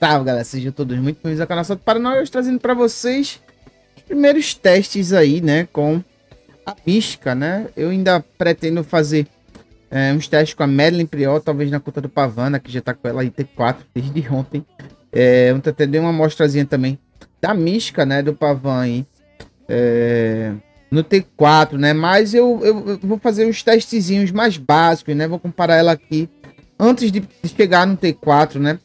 Salve, galera. Sejam todos muito bem-vindos ao canal Salto para nós, trazendo para vocês os primeiros testes aí, né, com a mística, né? Eu ainda pretendo fazer é, uns testes com a Madeline Priol, talvez na conta do Pavana, que já tá com ela em T4 desde ontem. É, eu até dei uma amostrazinha também da mística, né, do Pavan aí. É, no T4, né? Mas eu, eu, eu, vou fazer uns testezinhos mais básicos, né? Vou comparar ela aqui antes de chegar no T4, né?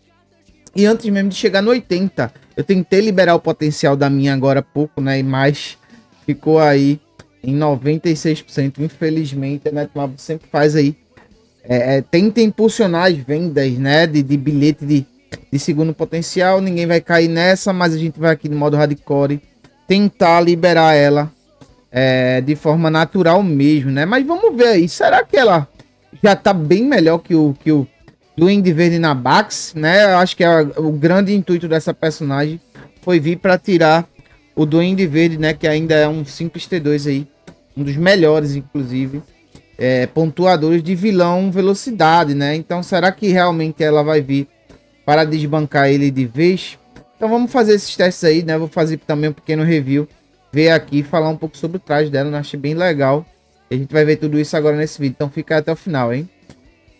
E antes mesmo de chegar no 80, eu tentei liberar o potencial da minha agora há pouco, né? E mais ficou aí em 96%. Infelizmente, a Netmap sempre faz aí. É, é, tenta impulsionar as vendas, né? De, de bilhete de, de segundo potencial. Ninguém vai cair nessa, mas a gente vai aqui no modo hardcore tentar liberar ela é, de forma natural mesmo, né? Mas vamos ver aí. Será que ela já tá bem melhor que o, que o Duende Verde na Bax, né? Eu acho que é o grande intuito dessa personagem foi vir para tirar o Duende Verde, né? Que ainda é um simples T2 aí. Um dos melhores, inclusive. É, pontuadores de vilão velocidade, né? Então, será que realmente ela vai vir para desbancar ele de vez? Então, vamos fazer esses testes aí, né? Vou fazer também um pequeno review. Ver aqui falar um pouco sobre o traje dela. Eu achei bem legal. A gente vai ver tudo isso agora nesse vídeo. Então, fica até o final, hein?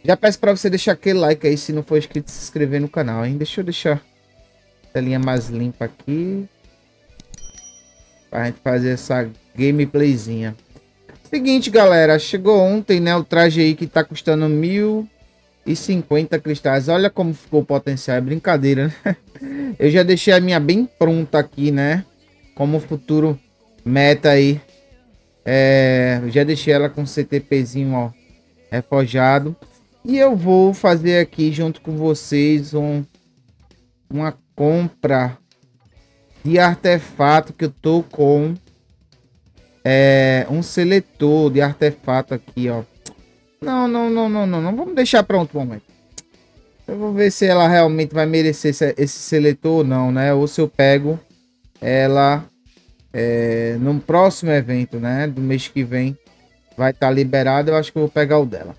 Já peço para você deixar aquele like aí se não for inscrito, se inscrever no canal, hein? Deixa eu deixar a telinha mais limpa aqui. Pra gente fazer essa gameplayzinha. Seguinte, galera. Chegou ontem, né? O traje aí que tá custando 1050 cristais. Olha como ficou o potencial. É brincadeira, né? Eu já deixei a minha bem pronta aqui, né? Como futuro meta aí. É, já deixei ela com CTPzinho, ó. Reforjado. E eu vou fazer aqui junto com vocês um, uma compra de artefato que eu tô com é, um seletor de artefato aqui, ó. Não, não, não, não, não, não. Vamos deixar pronto um momento. Eu vou ver se ela realmente vai merecer esse, esse seletor ou não, né? Ou se eu pego ela é, no próximo evento, né? Do mês que vem vai estar tá liberado. Eu acho que eu vou pegar o dela.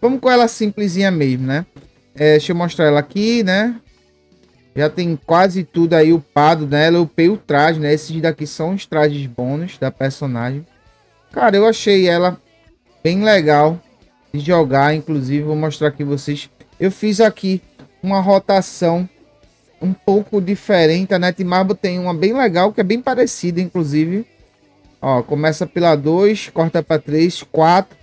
Vamos com ela simplesinha mesmo, né? É, deixa eu mostrar ela aqui, né? Já tem quase tudo aí upado nela. Eu upei o traje, né? Esses daqui são os trajes bônus da personagem. Cara, eu achei ela bem legal de jogar. Inclusive, vou mostrar aqui vocês. Eu fiz aqui uma rotação um pouco diferente. A Netmarble tem uma bem legal, que é bem parecida, inclusive. Ó, começa pela 2, corta para 3, 4,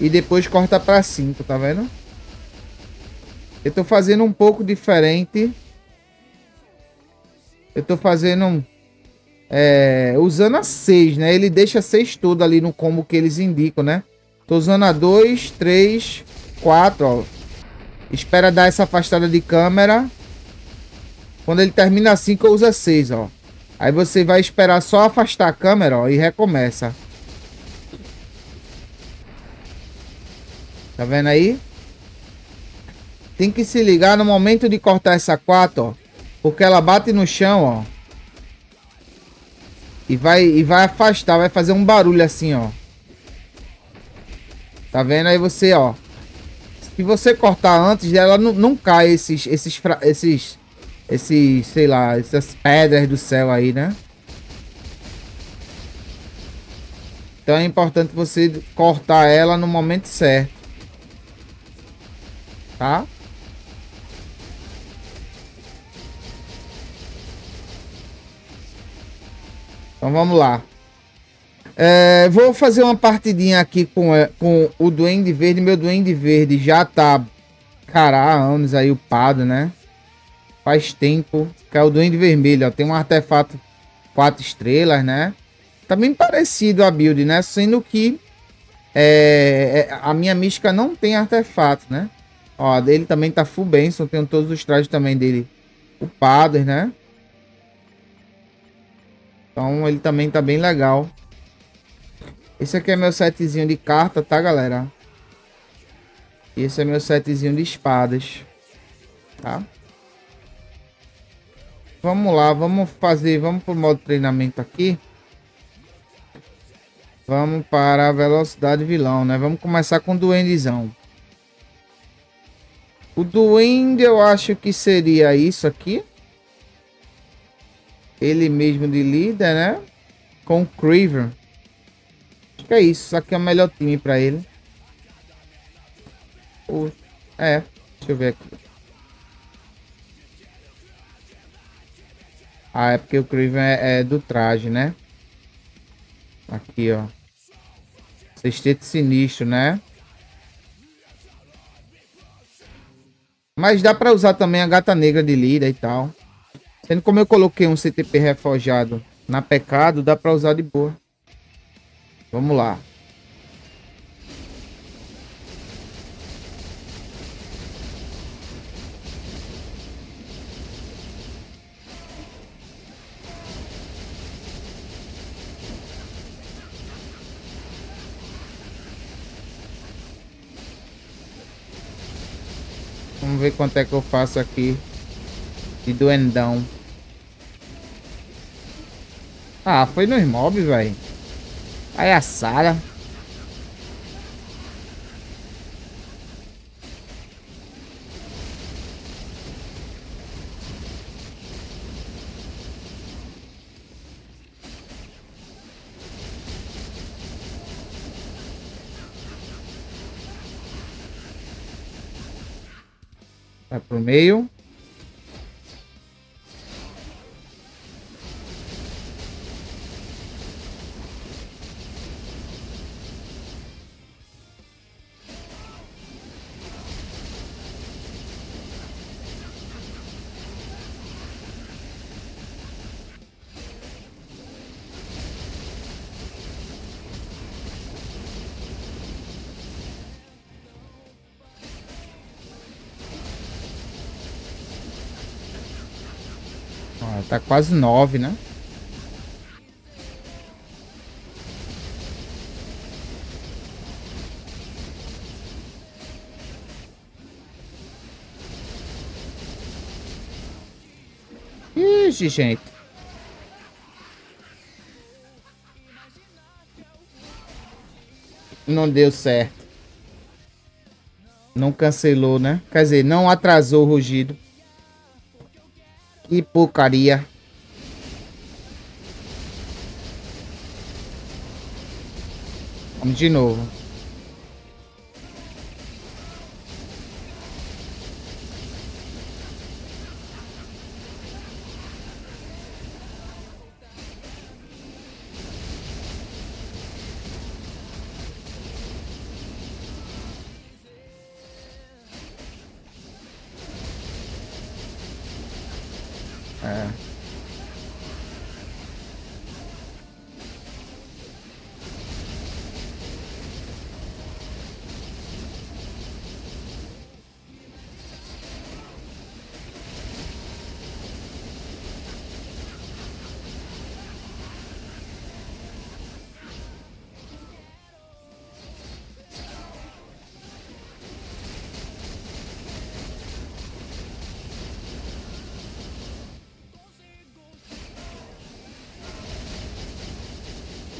E depois corta para 5, tá vendo? Eu tô fazendo um pouco diferente. Eu tô fazendo... É, usando a 6, né? Ele deixa 6 tudo ali no combo que eles indicam, né? Tô usando a 2, 3, 4, ó. Espera dar essa afastada de câmera. Quando ele termina a 5, eu uso a 6, ó. Aí você vai esperar só afastar a câmera, ó, e recomeça. Tá vendo aí? Tem que se ligar no momento de cortar essa 4, ó. Porque ela bate no chão, ó. E vai, e vai afastar, vai fazer um barulho assim, ó. Tá vendo? Aí você, ó. Se você cortar antes, ela não, não cai esses, esses, esses, esses, sei lá, essas pedras do céu aí, né? Então é importante você cortar ela no momento certo tá? Então vamos lá. É, vou fazer uma partidinha aqui com, é, com o Duende Verde. Meu Duende Verde já tá, cara, há anos aí upado, né? Faz tempo. Que é o Duende Vermelho, ó. Tem um artefato quatro estrelas, né? Tá bem parecido a build, né? Sendo que é, é a minha mística não tem artefato, né? Ó, dele também tá full Benson. Tenho todos os trajes também dele upados, né? Então ele também tá bem legal. Esse aqui é meu setzinho de carta, tá, galera? E esse é meu setzinho de espadas. Tá? Vamos lá, vamos fazer, vamos pro modo treinamento aqui. Vamos para a velocidade vilão, né? Vamos começar com o duendezão. O Wind eu acho que seria isso aqui. Ele mesmo de líder, né? Com o Craven. Acho que é isso. Isso aqui é o melhor time pra ele. O... É. Deixa eu ver aqui. Ah, é porque o Craven é, é do traje, né? Aqui, ó. Sexteto sinistro, né? Mas dá pra usar também a gata negra de lira e tal. Sendo como eu coloquei um CTP reforjado na pecado, dá pra usar de boa. Vamos lá. Vamos ver quanto é que eu faço aqui de duendão. Ah, foi nos mobs, velho. Aí a Sara. Vai pro meio. Tá quase nove, né? Ixi, gente. Não deu certo. Não cancelou, né? Quer dizer, não atrasou o rugido. Que porcaria. Vamos de novo.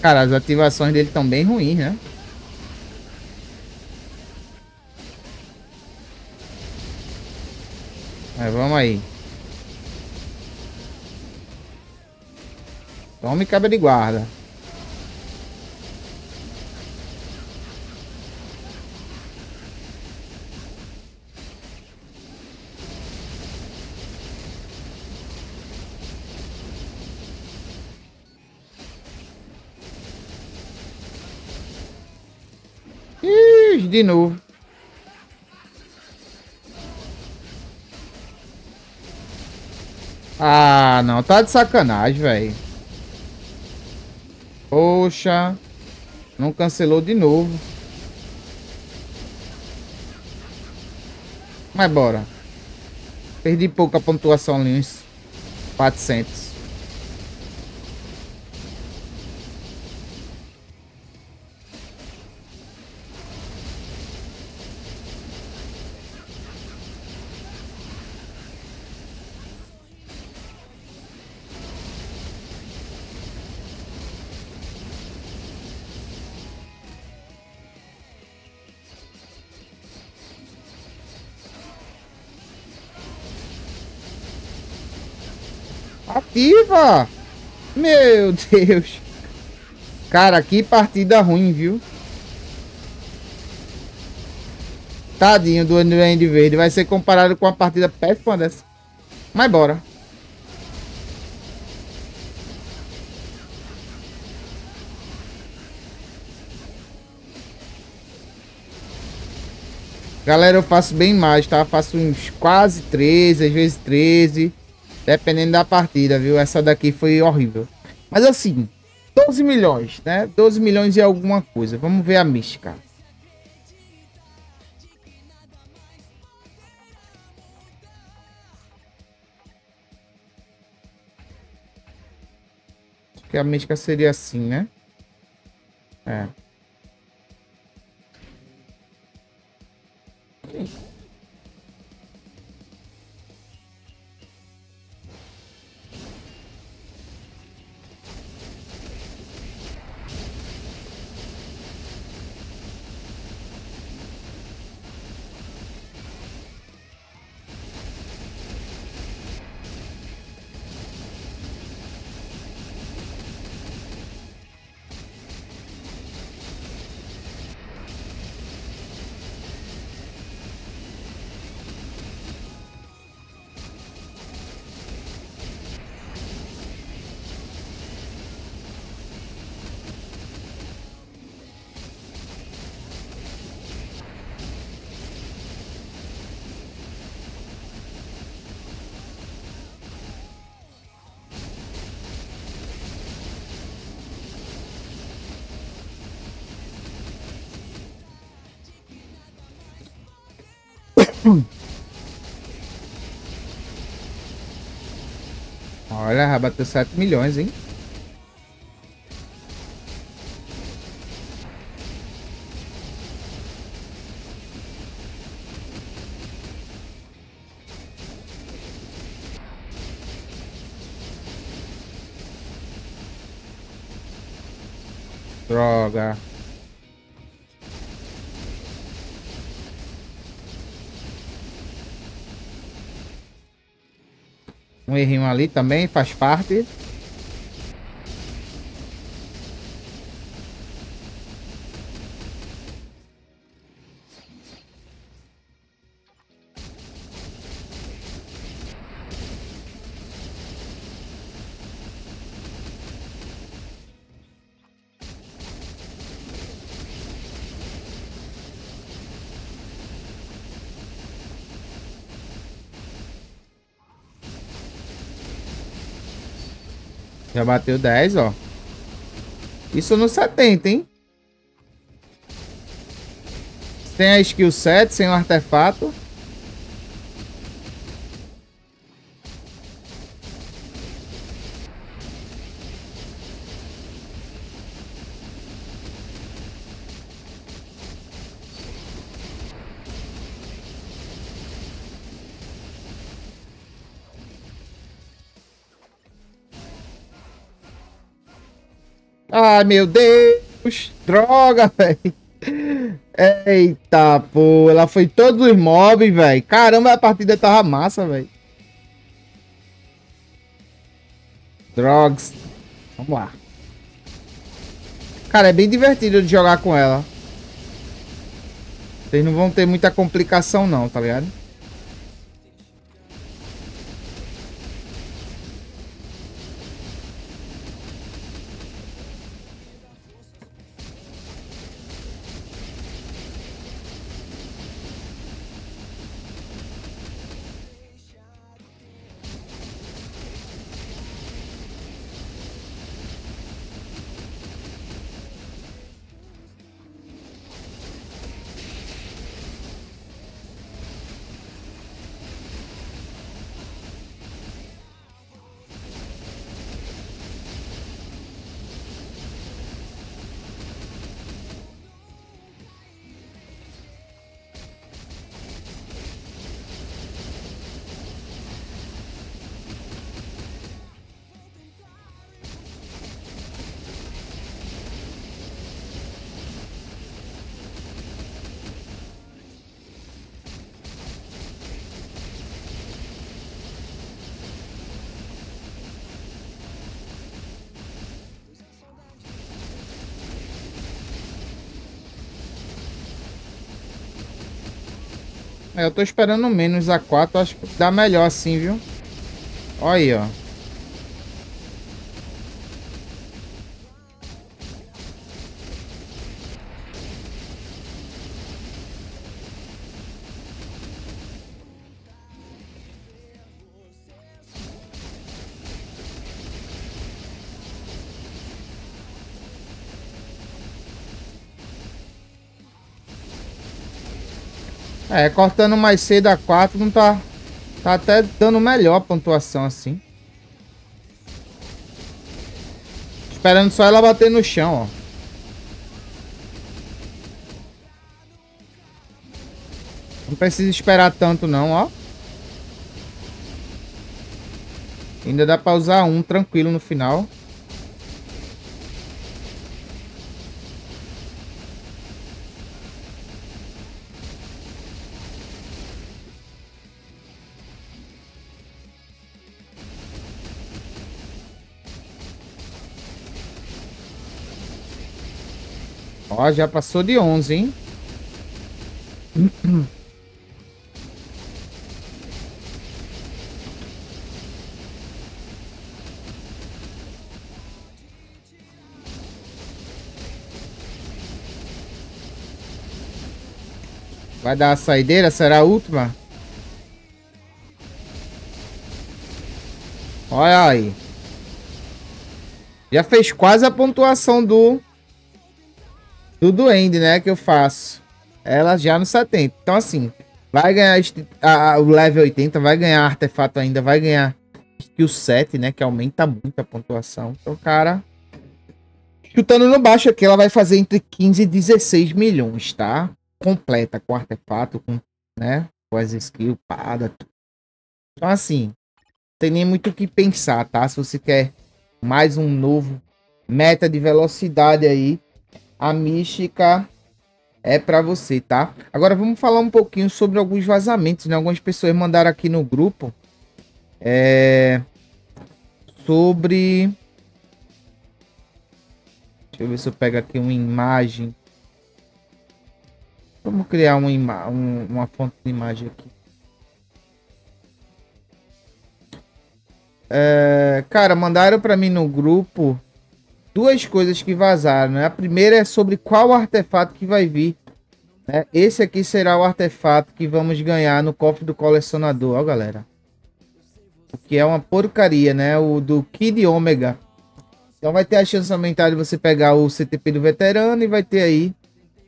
Cara, as ativações dele estão bem ruins, né? Mas vamos aí. Tome cabra de guarda. De novo. Ah, não. Tá de sacanagem, velho. Poxa. Não cancelou de novo. Mas bora. Perdi pouca pontuação ali, uns 400. Ativa! Meu Deus. Cara, que partida ruim, viu? Tadinho do Duende Verde. Vai ser comparado com uma partida péssima dessa. Mas bora. Galera, eu faço bem mais, tá? Eu faço uns quase 13, às vezes 13. Dependendo da partida, viu? Essa daqui foi horrível. Mas assim, 12 milhões, né? 12 milhões e alguma coisa. Vamos ver a mística. Acho que a mística seria assim, né? É. Olha, bateu 7 milhões, hein? Droga. Um errinho ali também, faz parte. Já bateu 10, ó. Isso no 70, hein? Tem a skill 7 sem o artefato. Ai, meu Deus. Droga, velho. Eita, pô. Ela foi todos os mobs, velho. Caramba, a partida tava massa, velho. Drogs. Vamos lá. Cara, é bem divertido de jogar com ela. Vocês não vão ter muita complicação não, tá ligado? Eu tô esperando menos a 4, acho que dá melhor assim, viu? Olha aí, ó. É, cortando mais cedo a 4 não tá... Tá até dando melhor a pontuação assim. Esperando só ela bater no chão, ó. Não precisa esperar tanto não, ó. Ainda dá pra usar um tranquilo no final. Ó, já passou de 11, hein? Vai dar a saideira? Será a última? Olha aí. Já fez quase a pontuação do do Duende, né? Que eu faço. Ela já no 70. Então, assim, vai ganhar a, a, o level 80, vai ganhar artefato ainda, vai ganhar skill 7, né? Que aumenta muito a pontuação. Então, cara. Chutando no baixo aqui, ela vai fazer entre 15 e 16 milhões, tá? Completa com artefato, com, né? Com as skills. Então, assim, tem nem muito o que pensar, tá? Se você quer mais um novo meta de velocidade aí, a mística é para você, tá? Agora vamos falar um pouquinho sobre alguns vazamentos, né? Algumas pessoas mandaram aqui no grupo é... sobre Deixa eu ver se eu pego aqui uma imagem. Vamos criar uma, ima um, uma fonte de imagem aqui. É, cara, mandaram para mim no grupo duas coisas que vazaram. Né? A primeira é sobre qual artefato que vai vir. Né? Esse aqui será o artefato que vamos ganhar no cofre do colecionador, ó, galera. O que é uma porcaria, né? O do Kid Omega. Então vai ter a chance aumentada de você pegar o CTP do veterano e vai ter aí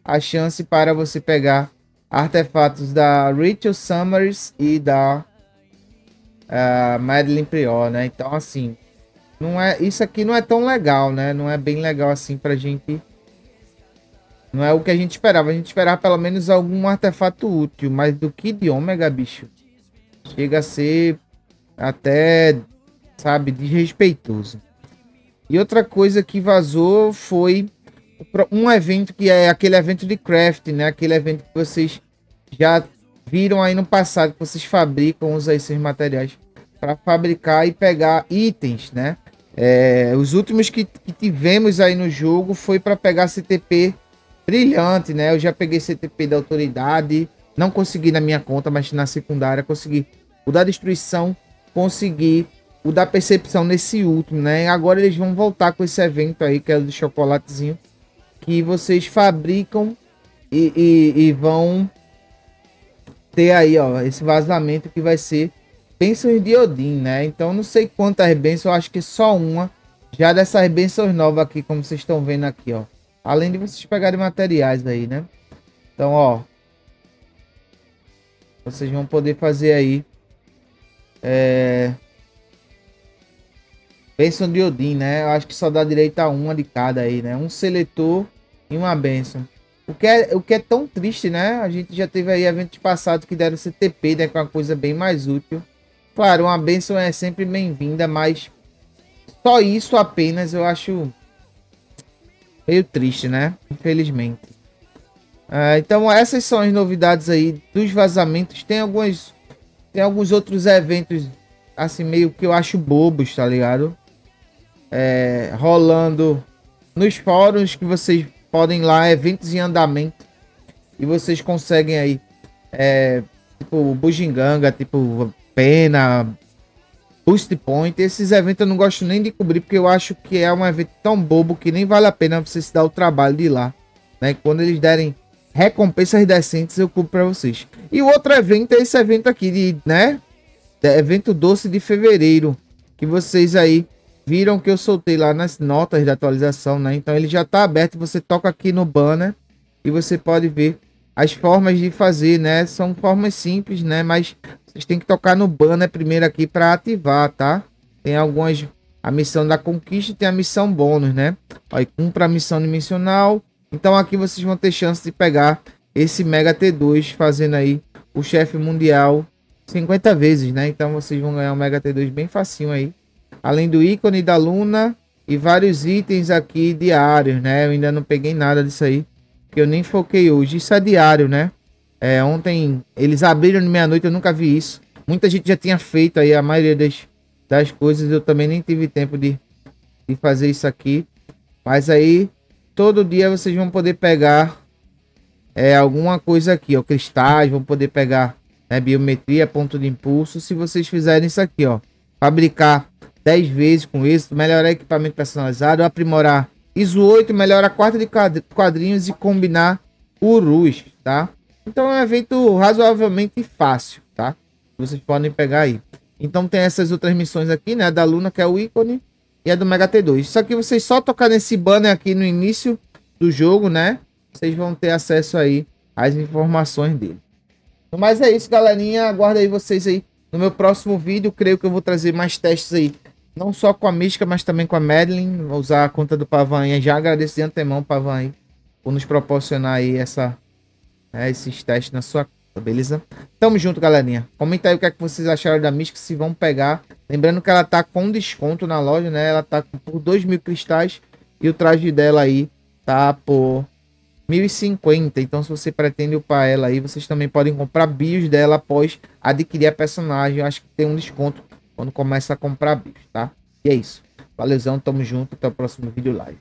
a chance para você pegar artefatos da Rachel Summers e da uh, Madeline Prior, né? Então assim, não é, isso aqui não é tão legal, né? Não é bem legal assim pra gente. Não é o que a gente esperava. A gente esperava pelo menos algum artefato útil, mas do que de ômega, bicho. Chega a ser até, sabe, desrespeitoso. E outra coisa que vazou foi um evento que é aquele evento de craft, né? Aquele evento que vocês já viram aí no passado, que vocês fabricam, usam esses materiais para fabricar e pegar itens, né? É, os últimos que, que, tivemos aí no jogo foi para pegar CTP brilhante, né? Eu já peguei CTP da autoridade, não consegui na minha conta, mas na secundária consegui. O da destruição, consegui. O da percepção nesse último, né? Agora eles vão voltar com esse evento aí, que é o do chocolatezinho, que vocês fabricam e, e, e vão ter aí, ó, esse vazamento que vai ser bênçãos de Odin, né? Então não sei quantas bênçãos, acho que só uma. Já dessas bênçãos novas aqui, como vocês estão vendo aqui, ó. Além de vocês pegarem materiais aí, né? Então, ó. Vocês vão poder fazer aí. É... Bênção de Odin, né? Eu acho que só dá direito a uma de cada aí, né? Um seletor e uma bênção. O que, é, o que é tão triste, né? A gente já teve aí eventos passados que deram CTP, né? Com é uma coisa bem mais útil. Claro, uma benção é sempre bem-vinda, mas só isso apenas eu acho meio triste, né? Infelizmente. Uh, então essas são as novidades aí dos vazamentos. Tem alguns, tem alguns outros eventos assim meio que eu acho bobos, tá ligado? É, rolando nos fóruns que vocês podem lá, eventos em andamento e vocês conseguem aí é, tipo Bujinganga, tipo Pena, Boost Point. Esses eventos eu não gosto nem de cobrir, porque eu acho que é um evento tão bobo que nem vale a pena você se dar o trabalho de ir lá. Né? Quando eles derem recompensas decentes, eu cubro para vocês. E o outro evento é esse evento aqui, de, né? É evento doce de fevereiro. Que vocês aí viram que eu soltei lá nas notas de atualização, né? Então ele já está aberto. Você toca aqui no banner e você pode ver as formas de fazer, né? São formas simples, né? Mas vocês têm que tocar no banner primeiro aqui para ativar, tá? Tem algumas a missão da conquista tem a missão bônus, né? Aí cumpra a missão dimensional. Então aqui vocês vão ter chance de pegar esse Mega T2 fazendo aí o chefe mundial 50 vezes, né? Então vocês vão ganhar um Mega T2 bem facinho aí. Além do ícone da Luna e vários itens aqui diários, né? Eu ainda não peguei nada disso aí, que eu nem foquei hoje. Isso é diário, né? É, ontem eles abriram meia-noite, eu nunca vi isso. Muita gente já tinha feito aí a maioria das, das coisas, eu também nem tive tempo de, de fazer isso aqui. Mas aí, todo dia vocês vão poder pegar é, alguma coisa aqui, ó, cristais, vão poder pegar né, biometria, ponto de impulso. Se vocês fizerem isso aqui, ó, fabricar 10 vezes com isso, melhorar equipamento personalizado, aprimorar ISO 8, melhorar a quarta de quadrinhos e combinar urus, tá? Então é um evento razoavelmente fácil, tá? Vocês podem pegar aí. Então tem essas outras missões aqui, né? Da Luna, que é o ícone, e a do Mega T2. Isso aqui vocês só tocar nesse banner aqui no início do jogo, né? Vocês vão ter acesso aí às informações dele. Mas é isso, galerinha. Aguardo aí vocês aí no meu próximo vídeo. Creio que eu vou trazer mais testes aí. Não só com a Mística, mas também com a Madeline. Vou usar a conta do Pavan. Já agradeço de antemão, Pavan, por nos proporcionar aí essa né, esses testes na sua conta, beleza? Tamo junto, galerinha. Comenta aí o que, é que vocês acharam da Mística, se vão pegar. Lembrando que ela tá com desconto na loja, né? Ela tá por 2 mil cristais e o traje dela aí tá por 1050. Então, se você pretende upar ela aí, vocês também podem comprar bios dela após adquirir a personagem. Eu acho que tem um desconto quando começa a comprar bios, tá? E é isso. Valeuzão, tamo junto. Até o próximo vídeo live.